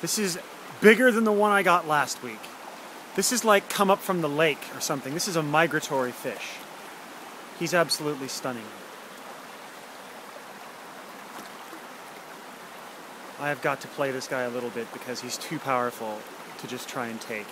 This is bigger than the one I got last week. This is like come up from the lake or something. This is a migratory fish. He's absolutely stunning. I have got to play this guy a little bit because he's too powerful to just try and take.